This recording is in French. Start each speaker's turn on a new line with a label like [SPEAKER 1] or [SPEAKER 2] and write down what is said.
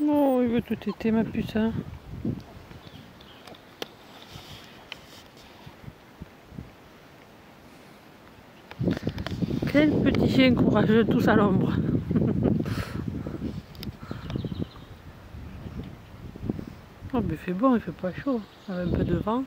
[SPEAKER 1] oh, il veut tout été, ma putain. Quel petit chien courageux, tous à l'ombre. oh, mais il fait bon, il fait pas chaud, avec un peu de vent.